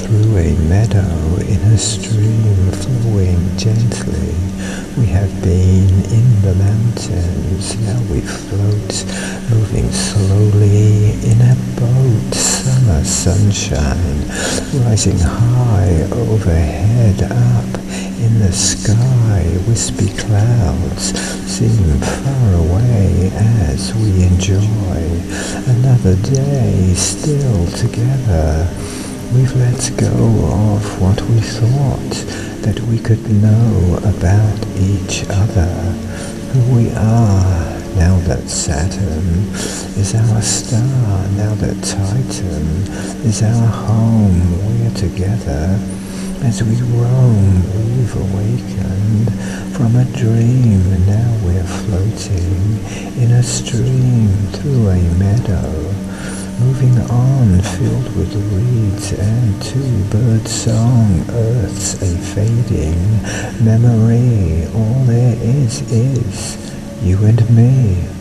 through a meadow in a stream flowing gently. We have been in the mountains, now we float, moving slowly in a boat. Summer sunshine rising high overhead up in the sky. Wispy clouds seem far away as we enjoy another day still together. We've let go of what we thought that we could know about each other, who we are, now that Saturn is our star, now that Titan is our home, we're together. As we roam, we've awakened from a dream, now we're floating in a stream through a meadow. Moving on, filled with reeds and two bird song, earth's a fading memory. All there is is you and me.